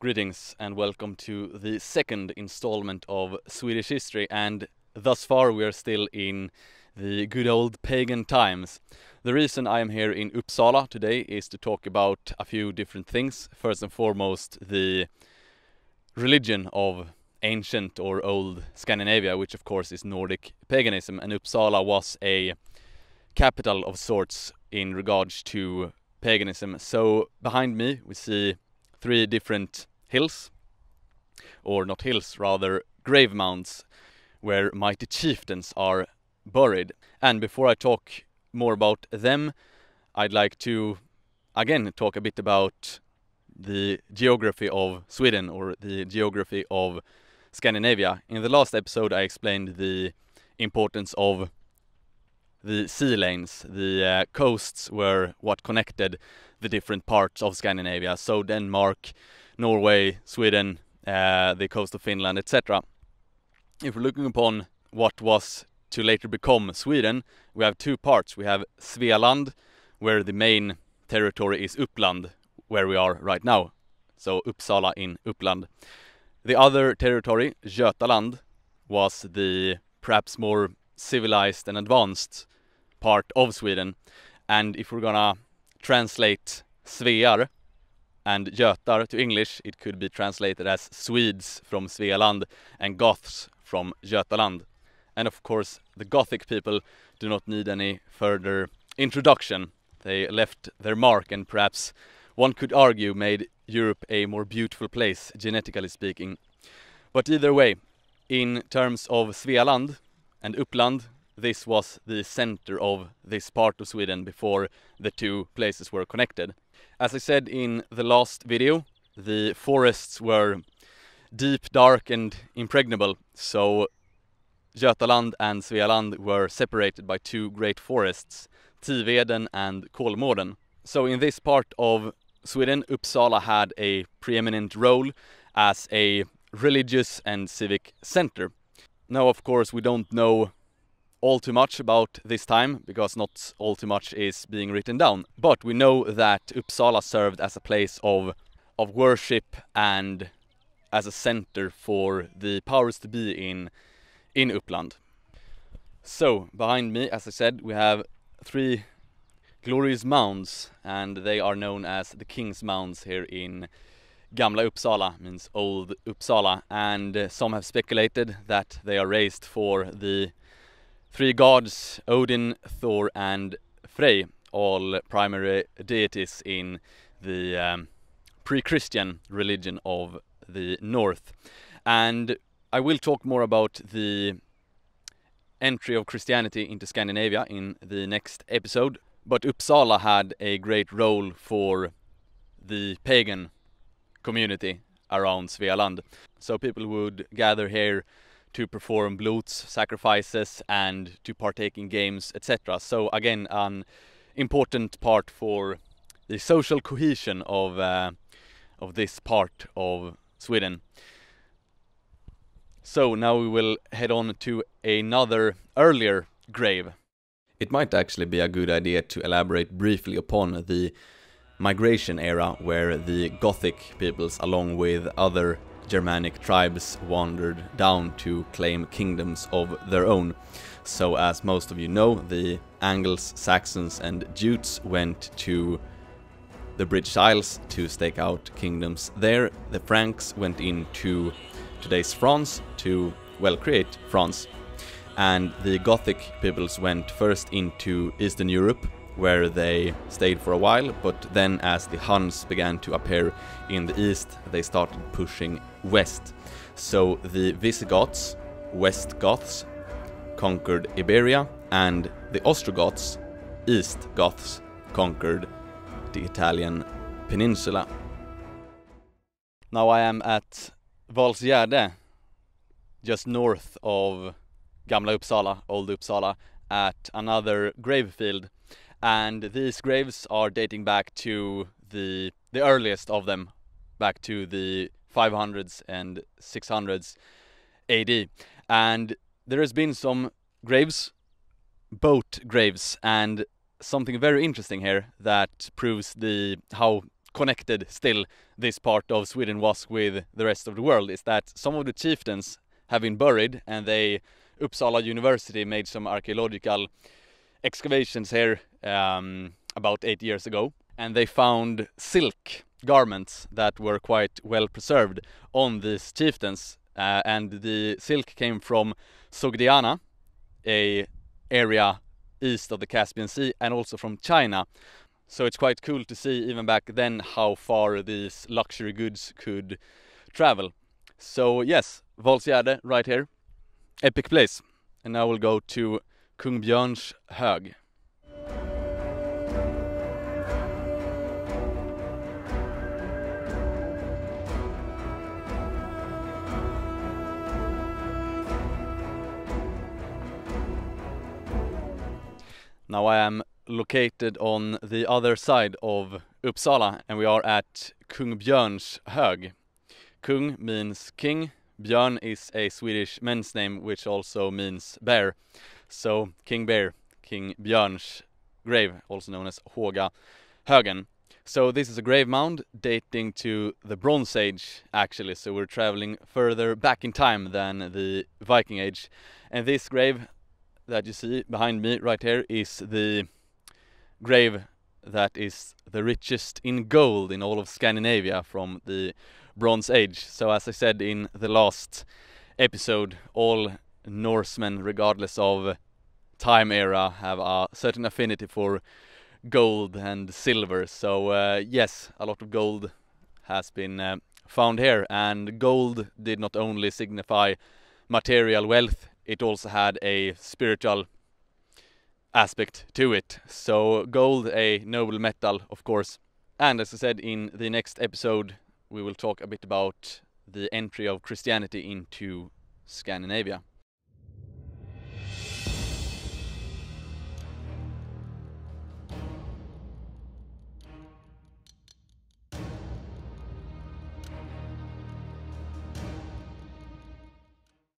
Greetings and welcome to the second installment of Swedish history and thus far we are still in the good old pagan times. The reason I am here in Uppsala today is to talk about a few different things. First and foremost the religion of ancient or old Scandinavia, which of course is Nordic paganism and Uppsala was a capital of sorts in regards to paganism. So behind me we see three different hills, or not hills, rather grave mounds, where mighty chieftains are buried. And before I talk more about them, I'd like to again talk a bit about the geography of Sweden or the geography of Scandinavia. In the last episode, I explained the importance of the sea lanes, the uh, coasts were what connected the different parts of Scandinavia. So Denmark, Norway, Sweden, uh, the coast of Finland, etc. If we're looking upon what was to later become Sweden, we have two parts. We have Svealand, where the main territory is Uppland, where we are right now. So Uppsala in Uppland. The other territory, Götaland, was the perhaps more civilized and advanced part of Sweden. And if we're gonna translate Svear and Götar to English, it could be translated as Swedes from Svealand and Goths from Götaland. And of course, the Gothic people do not need any further introduction. They left their mark and perhaps one could argue made Europe a more beautiful place, genetically speaking. But either way, in terms of Svealand and Uppland, this was the center of this part of Sweden before the two places were connected. As I said in the last video, the forests were deep, dark and impregnable, so Götaland and Svealand were separated by two great forests, Tiveden and Kolmården. So in this part of Sweden, Uppsala had a preeminent role as a religious and civic center. Now, of course, we don't know all too much about this time because not all too much is being written down. But we know that Uppsala served as a place of of worship and as a center for the powers to be in in Uppland. So behind me, as I said, we have three glorious mounds, and they are known as the King's Mounds here in Gamla Uppsala, means Old Uppsala, and uh, some have speculated that they are raised for the three gods Odin, Thor, and Frey, all primary deities in the um, pre Christian religion of the North. And I will talk more about the entry of Christianity into Scandinavia in the next episode. But Uppsala had a great role for the pagan community around Svealand. So people would gather here to perform blots, sacrifices, and to partake in games, etc. So again, an important part for the social cohesion of uh, of this part of Sweden. So now we will head on to another earlier grave. It might actually be a good idea to elaborate briefly upon the migration era where the Gothic peoples along with other Germanic tribes wandered down to claim kingdoms of their own. So, as most of you know, the Angles, Saxons, and Jutes went to the British Isles to stake out kingdoms there. The Franks went into today's France to, well, create France. And the Gothic peoples went first into Eastern Europe where they stayed for a while, but then as the Huns began to appear in the east, they started pushing west. So the Visigoths, West Goths, conquered Iberia, and the Ostrogoths, East Goths, conquered the Italian peninsula. Now I am at Valsgärde, just north of Gamla Uppsala, Old Uppsala, at another grave field and these graves are dating back to the the earliest of them, back to the 500s and 600s AD. And there has been some graves, boat graves, and something very interesting here that proves the how connected still this part of Sweden was with the rest of the world is that some of the chieftains have been buried and they Uppsala University made some archaeological excavations here um, about eight years ago and they found silk garments that were quite well preserved on these chieftains. Uh, and the silk came from Sogdiana a area east of the Caspian Sea and also from China. So it's quite cool to see even back then how far these luxury goods could travel. So yes Valsgärde right here. Epic place. And now we'll go to Kung Björns hög Now I am located on the other side of Uppsala and we are at Kung Björns hög. Kung means king, Björn is a Swedish men's name which also means bear. So King Bear, King Björn's grave, also known as Håga Högen. So this is a grave mound dating to the Bronze Age actually, so we're traveling further back in time than the Viking Age. And this grave that you see behind me right here is the grave that is the richest in gold in all of Scandinavia from the Bronze Age. So as I said in the last episode, all Norsemen, regardless of time era, have a certain affinity for gold and silver. So uh, yes, a lot of gold has been uh, found here and gold did not only signify material wealth it also had a spiritual aspect to it. So gold, a noble metal, of course. And as I said in the next episode, we will talk a bit about the entry of Christianity into Scandinavia.